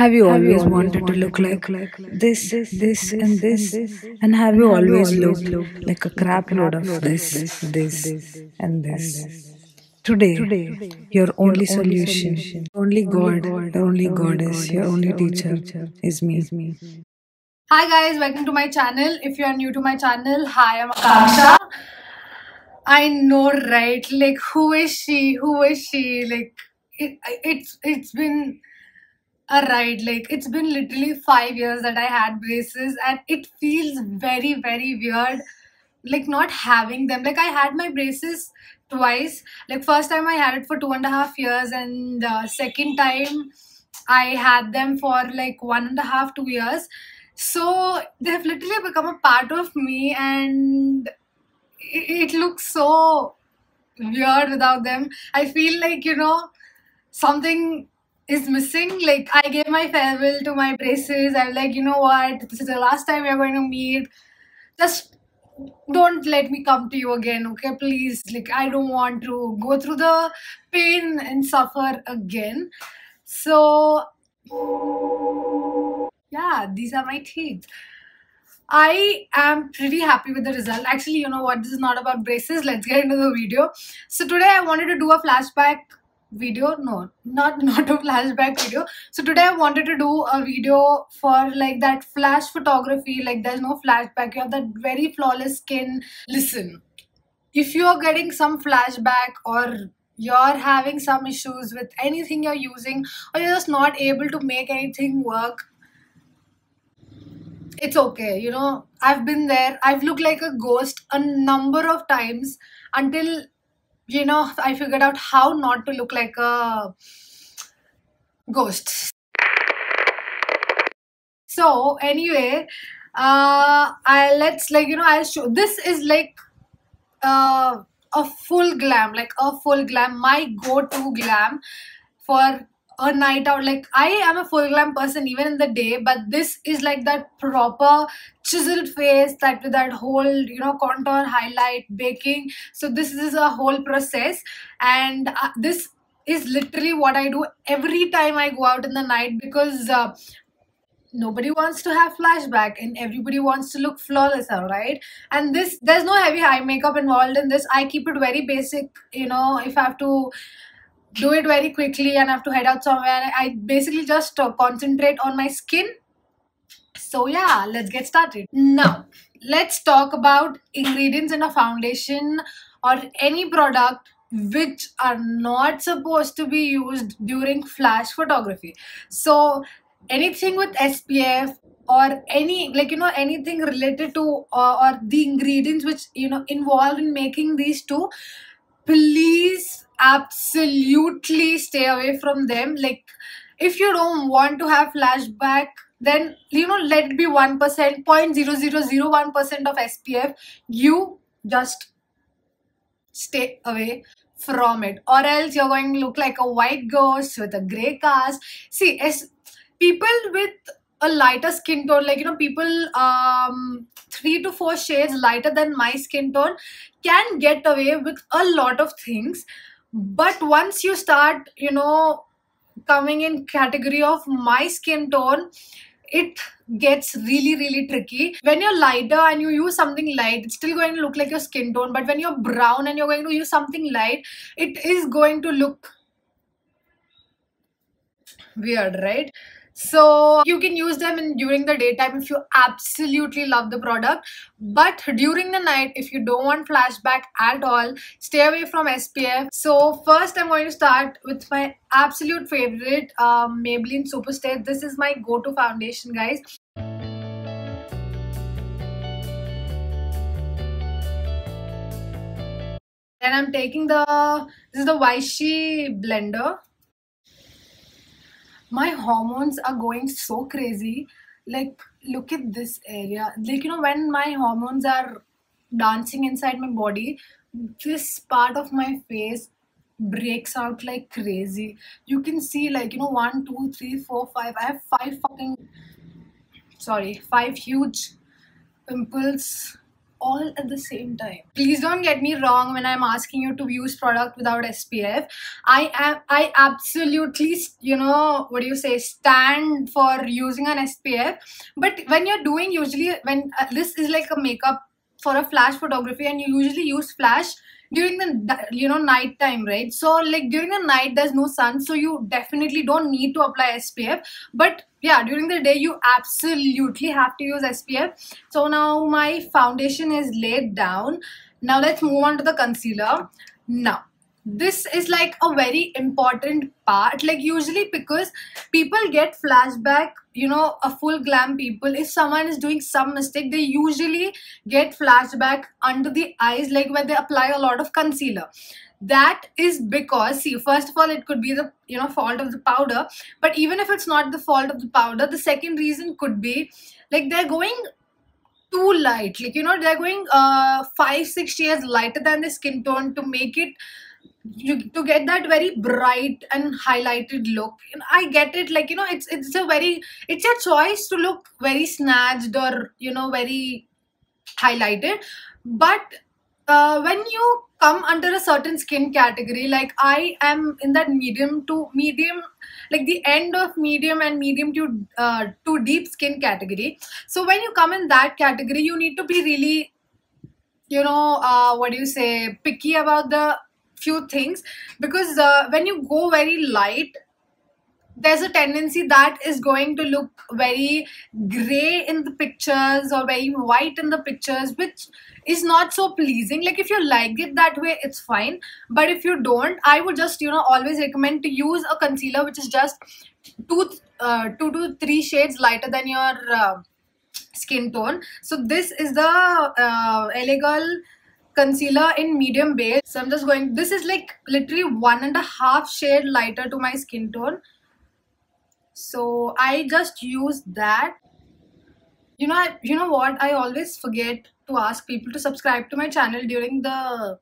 Have you always wanted to look like this, this, and this? And have you always looked like a crap load of this, this, this and this? Today, today your only solution, only God, your only Goddess, your only teacher is me. Hi guys, welcome to my channel. If you are new to my channel, hi, I'm Akanksha. I know, right? Like, who is she? Who is she? Like, it, it's it's been a ride. Like, it's been literally five years that I had braces, and it feels very very weird. Like not having them. Like I had my braces twice. Like first time I had it for two and a half years, and uh, second time I had them for like one and a half, two years. So they have literally become a part of me, and it, it looks so weird without them. I feel like, you know, something is missing. Like, I gave my farewell to my braces. I'm like, you know what? This is the last time we're going to meet. Just don't let me come to you again, okay? Please. Like, I don't want to go through the pain and suffer again. So, yeah, these are my teeth. I am pretty happy with the result. Actually, you know what? This is not about braces. Let's get into the video. So today I wanted to do a flashback video. No, not not a flashback video. So today I wanted to do a video for like that flash photography. Like there's no flashback. You have that very flawless skin. Listen, if you're getting some flashback or you're having some issues with anything you're using or you're just not able to make anything work it's okay you know i've been there i've looked like a ghost a number of times until you know i figured out how not to look like a ghost. So anyway uh i let's like you know i'll show this is like uh a full glam like a full glam my go-to glam for a night out. Like i am a full glam person even in the day but this is like that proper chiseled face that with that whole you know contour highlight baking. So this is a whole process. And uh, this is literally what i do every time i go out in the night because uh, nobody wants to have flashback and everybody wants to look flawless all right? And this there's no heavy eye makeup involved in this. I keep it very basic you know if i have to do it very quickly and I have to head out somewhere. I basically just uh, concentrate on my skin. So yeah, let's get started. Now, let's talk about ingredients in a foundation or any product which are not supposed to be used during flash photography. So anything with SPF or any like you know anything related to uh, or the ingredients which you know involved in making these two please absolutely stay away from them. Like if you don't want to have flashback then you know let it be 1% 0.0001% of spf you just stay away from it. Or else you're going to look like a white ghost with a gray cast. See as people with a lighter skin tone like you know people um three to four shades lighter than my skin tone can get away with a lot of things Hmm. but once you start you know coming in category of my skin tone it gets really really tricky. When you're lighter and you use something light it's still going to look like your skin tone. But when you're brown and you're going to use something light it is going to look weird right so you can use them in during the daytime if you absolutely love the product. But during the night if you don't want flashback at all stay away from spf so first i'm going to start with my absolute favorite um, maybelline superstay. This is my go-to foundation guys. And i'm taking the this is the beauty blender my hormones are going so crazy. Like look at this area. Like you know when my hormones are dancing inside my body this part of my face breaks out like crazy. You can see like you know one two three four five. I have five fucking sorry five huge pimples all at the same time. Please don't get me wrong when I'm asking you to use product without SPF. I am I absolutely you know what do you say stand for using an SPF. But when you're doing usually when uh, this is like a makeup for a flash photography and you usually use flash during the you know night time right? So like during the night there's no sun so you definitely don't need to apply spf but yeah during the day you absolutely have to use spf so now my foundation is laid down. Now let's move on to the concealer. Now this is like a very important part like usually because people get flashback you know a full glam people. If someone is doing some mistake they usually get flashback under the eyes like when they apply a lot of concealer. That is because see first of all it could be the you know fault of the powder. But even if it's not the fault of the powder the second reason could be like they're going too light. Like you know they're going uh five six shades lighter than the skin tone to make it you, to get that very bright and highlighted look. I get it like you know it's it's a very it's your choice to look very snatched or you know very highlighted. But uh, when you come under a certain skin category like i am in that medium to medium like the end of medium and medium to uh, to deep skin category. So when you come in that category you need to be really you know uh, what do you say picky about the few things. Because uh, when you go very light there's a tendency that is going to look very gray in the pictures or very white in the pictures which is not so pleasing. Like if you like it that way it's fine. But if you don't i would just you know always recommend to use a concealer which is just two uh, two to three shades lighter than your uh, skin tone. So this is the uh, LA Girl concealer in medium beige. So i'm just going this is like literally one and a half shade lighter to my skin tone. So i just use that. You know I, you know what? I always forget to ask people to subscribe to my channel during the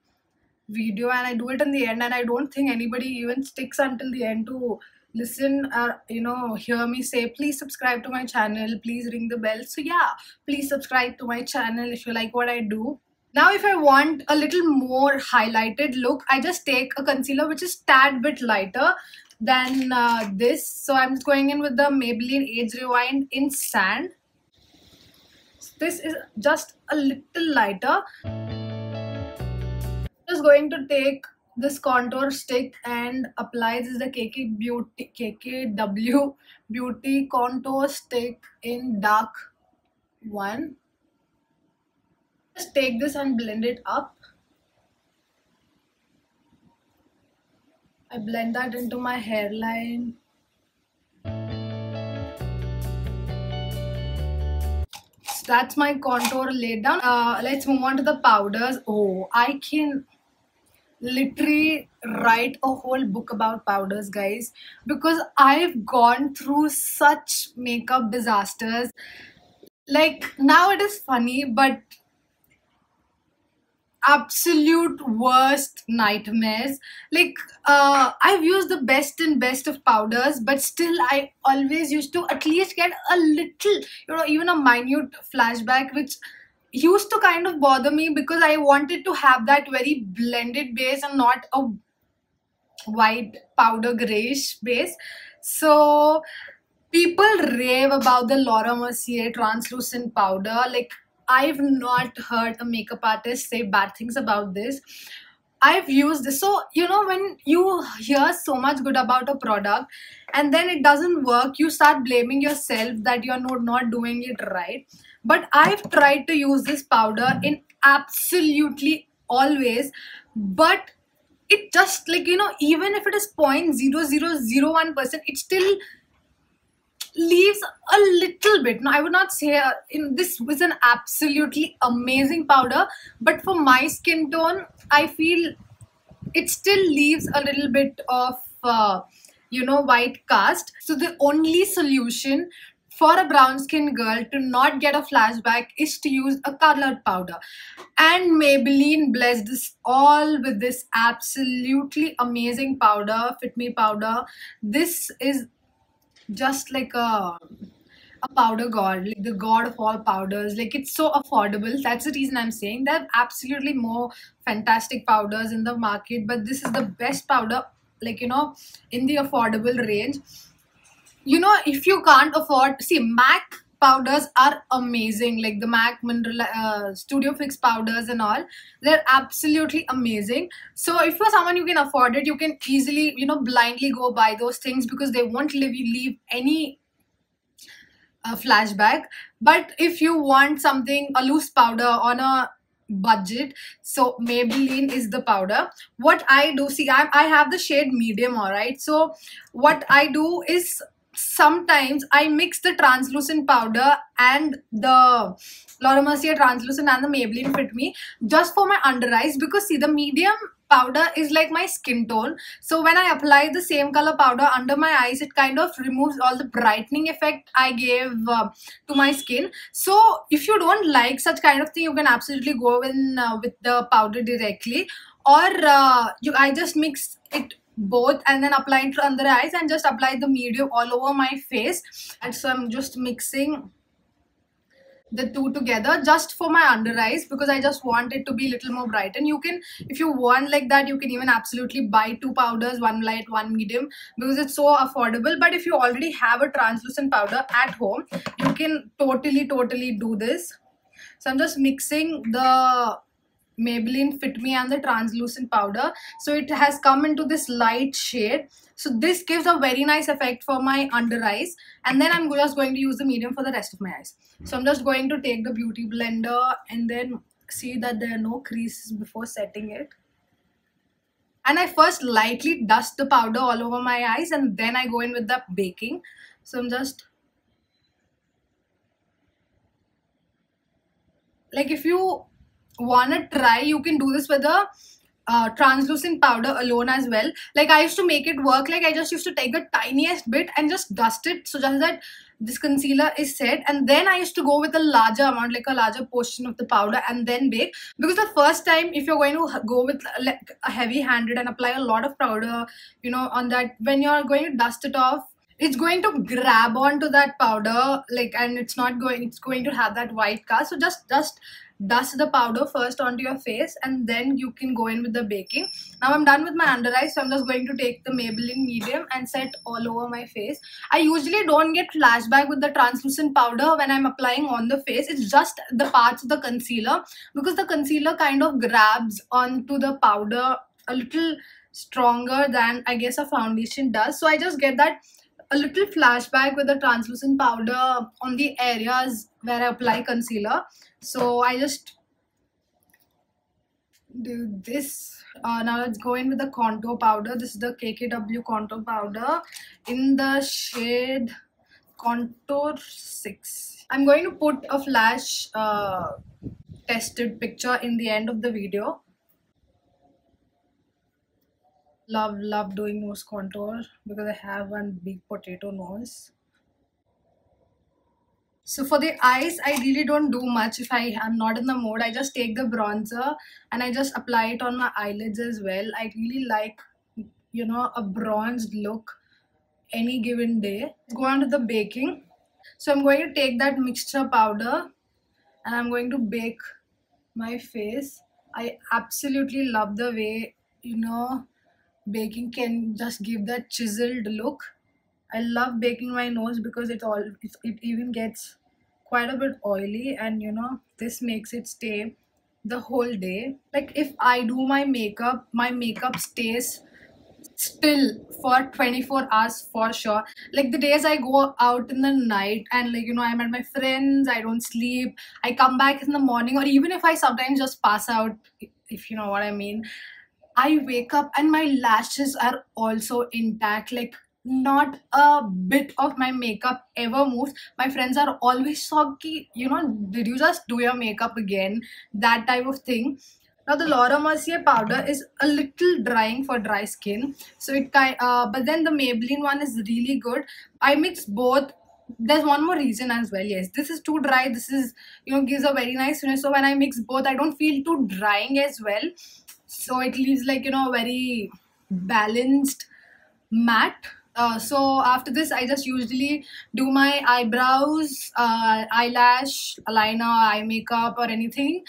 video and i do it in the end and i don't think anybody even sticks until the end to listen or you know hear me say please subscribe to my channel. Please ring the bell. So yeah please subscribe to my channel if you like what i do now if I want a little more highlighted look, I just take a concealer which is tad bit lighter than uh, this. So I'm going in with the Maybelline Age Rewind in Sand. This is just a little lighter. Just going to take this contour stick and apply this is the KK Beauty KKW Beauty contour stick in dark one just take this and blend it up. I blend that into my hairline. So that's my contour laid down. Uh, let's move on to the powders. Oh, I can literally write a whole book about powders guys because I've gone through such makeup disasters like now it is funny but absolute worst nightmares. Like uh, i've used the best and best of powders but still i always used to at least get a little you know even a minute flashback which used to kind of bother me because i wanted to have that very blended base and not a white powder grayish base. So people rave about the laura mercier translucent powder. Like I've not heard a makeup artist say bad things about this. I've used this. So, you know, when you hear so much good about a product and then it doesn't work, you start blaming yourself that you're not, not doing it right. But I've tried to use this powder in absolutely always, but it just like, you know, even if it is 0.0001%, it still leaves a little bit. Now, i would not say uh, in this was an absolutely amazing powder but for my skin tone i feel it still leaves a little bit of uh, you know white cast. So the only solution for a brown skin girl to not get a flashback is to use a colored powder. And maybelline blessed us all with this absolutely amazing powder fit me powder. This is just like a a powder god, like the god of all powders. Like it's so affordable. That's the reason I'm saying there are absolutely more fantastic powders in the market, but this is the best powder, like you know, in the affordable range. You know, if you can't afford, see, MAC powders are amazing. Like the mac mineral uh, studio fix powders and all they're absolutely amazing. So if you're someone you can afford it you can easily you know blindly go buy those things because they won't leave you leave any uh, flashback. But if you want something a loose powder on a budget so maybelline is the powder. What i do see i, I have the shade medium all right? So what i do is sometimes I mix the translucent powder and the Laura Mercier translucent and the Maybelline Fit Me just for my under eyes because see the medium powder is like my skin tone. So when I apply the same color powder under my eyes it kind of removes all the brightening effect I gave uh, to my skin. So if you don't like such kind of thing you can absolutely go in uh, with the powder directly or uh, you I just mix it both and then apply it under the eyes and just apply the medium all over my face. And so i'm just mixing the two together just for my under eyes because i just want it to be a little more bright. And you can if you want like that you can even absolutely buy two powders one light one medium because it's so affordable. But if you already have a translucent powder at home you can totally totally do this. So i'm just mixing the Maybelline Fit Me and the translucent powder. So it has come into this light shade. So this gives a very nice effect for my under eyes. And then I'm just going to use the medium for the rest of my eyes. So I'm just going to take the beauty blender and then see that there are no creases before setting it. And I first lightly dust the powder all over my eyes and then I go in with the baking. So I'm just like if you want to try, you can do this with a uh, translucent powder alone as well. Like I used to make it work. Like I just used to take the tiniest bit and just dust it so just that this concealer is set and then I used to go with a larger amount like a larger portion of the powder and then bake because the first time if you're going to go with like a heavy handed and apply a lot of powder you know on that when you're going to dust it off it's going to grab onto that powder like and it's not going it's going to have that white cast so just just dust the powder first onto your face and then you can go in with the baking. Now i'm done with my under eyes so i'm just going to take the maybelline medium and set all over my face. I usually don't get flashback with the translucent powder when i'm applying on the face. It's just the parts of the concealer because the concealer kind of grabs onto the powder a little stronger than i guess a foundation does. So i just get that a little flashback with the translucent powder on the areas where I apply concealer. So I just do this. Uh, now let's go in with the contour powder. This is the KKW contour powder in the shade Contour 6. I'm going to put a flash uh, tested picture in the end of the video love love doing nose contour because I have one big potato nose. So for the eyes, I really don't do much if I am not in the mood. I just take the bronzer and I just apply it on my eyelids as well. I really like, you know, a bronzed look any given day. Go on to the baking. So I'm going to take that mixture powder and I'm going to bake my face. I absolutely love the way, you know, baking can just give that chiseled look. I love baking my nose because it all it, it even gets quite a bit oily and you know this makes it stay the whole day. Like if I do my makeup, my makeup stays still for 24 hours for sure like the days i go out in the night and like you know i'm at my friends i don't sleep i come back in the morning or even if i sometimes just pass out if you know what i mean I wake up and my lashes are also intact. Like not a bit of my makeup ever moves. My friends are always soggy. You know, did you just do your makeup again? That type of thing. Now the Laura Mercier powder is a little drying for dry skin. So it kind, uh, but then the Maybelline one is really good. I mix both there's one more reason as well yes this is too dry this is you know gives a very nice finish so when i mix both i don't feel too drying as well so it leaves like you know a very balanced matte uh, so after this i just usually do my eyebrows uh, eyelash liner eye makeup or anything.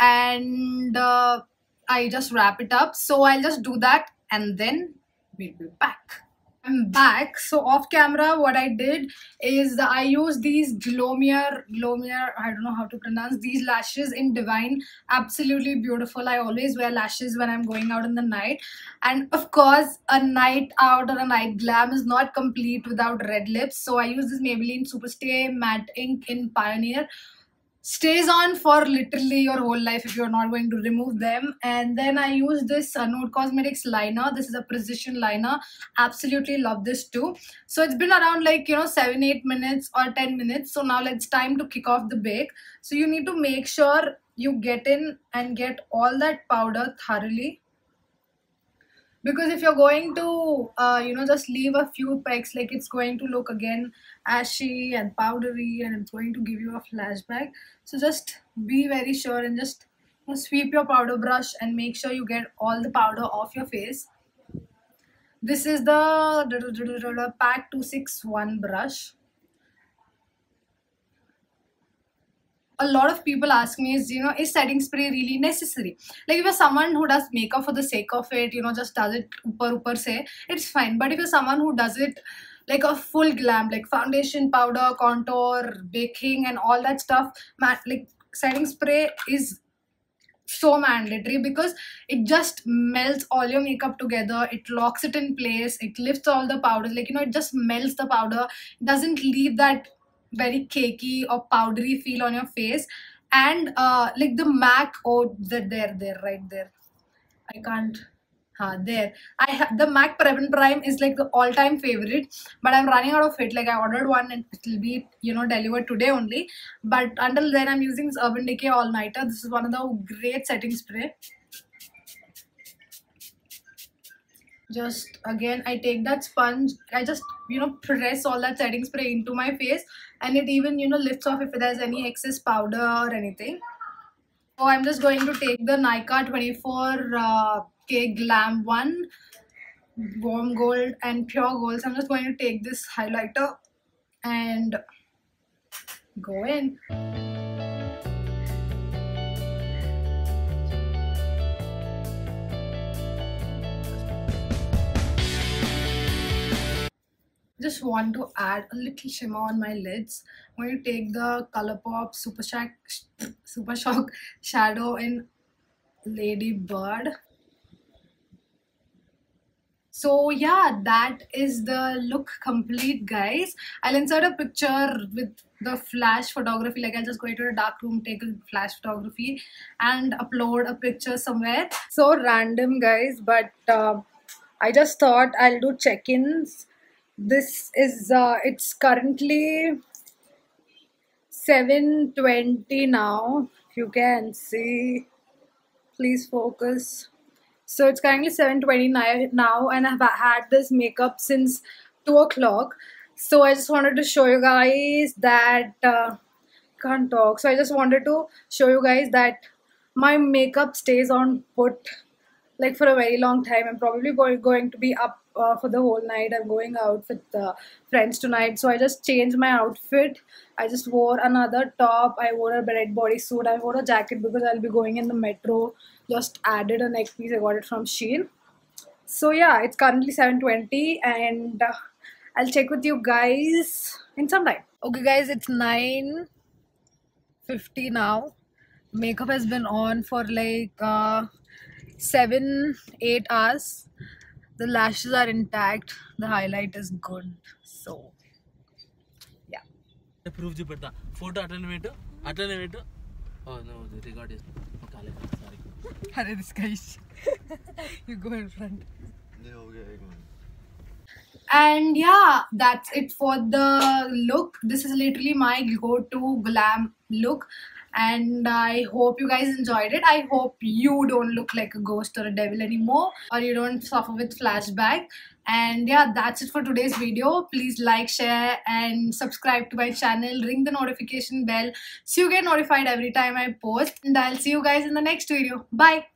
And uh, i just wrap it up. So i'll just do that and then we'll be back I'm back. So off camera, what I did is I used these Glowmier, Glowmier, I don't know how to pronounce these lashes in Divine. Absolutely beautiful. I always wear lashes when I'm going out in the night. And of course, a night out or a night glam is not complete without red lips. So I use this Maybelline Superstay Matte Ink in Pioneer stays on for literally your whole life if you're not going to remove them. And then i use this uh, Note cosmetics liner. This is a precision liner. Absolutely love this too. So it's been around like you know 7 8 minutes or 10 minutes. So now it's time to kick off the bake. So you need to make sure you get in and get all that powder thoroughly. Because if you're going to uh, you know just leave a few pecks like it's going to look again ashy and powdery and it's going to give you a flashback. So just be very sure and just sweep your powder brush and make sure you get all the powder off your face. This is the PAC 261 brush. A lot of people ask me is you know is setting spray really necessary? Like if you're someone who does makeup for the sake of it you know just does it upper upper say it's fine. But if you're someone who does it like a full glam like foundation powder contour baking and all that stuff. Like setting spray is so mandatory because it just melts all your makeup together. It locks it in place. It lifts all the powder like you know it just melts the powder. It doesn't leave that very cakey or powdery feel on your face. And uh, like the mac oh the there there right there. I can't uh, there. I have the mac prep prime is like the all-time favorite but i'm running out of it. Like i ordered one and it'll be you know delivered today only. But until then i'm using this urban decay all-nighter. This is one of the great setting spray. Just again i take that sponge. I just you know press all that setting spray into my face and it even you know lifts off if there's any excess powder or anything. So i'm just going to take the Nykaa 24 uh, k glam one warm gold and pure gold so i'm just going to take this highlighter and go in just want to add a little shimmer on my lids. I'm going to take the Colourpop Super Shock, Super Shock shadow in Lady Bird. So yeah, that is the look complete guys. I'll insert a picture with the flash photography like I'll just go into a dark room, take a flash photography and upload a picture somewhere. So random guys but uh, I just thought I'll do check-ins this is uh, it's currently 720 now you can see please focus so it's currently 729 now and i've had this makeup since 2 o'clock. So i just wanted to show you guys that uh, can't talk. So i just wanted to show you guys that my makeup stays on put like for a very long time i'm probably going, going to be up uh, for the whole night. I'm going out with uh, friends tonight. So I just changed my outfit. I just wore another top. I wore a red bodysuit. I wore a jacket because I'll be going in the metro. Just added a neck piece. I got it from Shein. So yeah, it's currently 7.20 and uh, I'll check with you guys in some time. Okay guys, it's 9.50 now. Makeup has been on for like uh, 7 8 hours the lashes are intact the highlight is good so yeah proof చూపెడతా photo అట్లనే పెట్టు అట్లనే పెట్టు record కాలేదు sorry Hare this guy you go in front and yeah that's it for the look this is literally my go-to glam look and I hope you guys enjoyed it. I hope you don't look like a ghost or a devil anymore or you don't suffer with flashback. And yeah, that's it for today's video. Please like, share and subscribe to my channel. Ring the notification bell so you get notified every time I post. And I'll see you guys in the next video. Bye.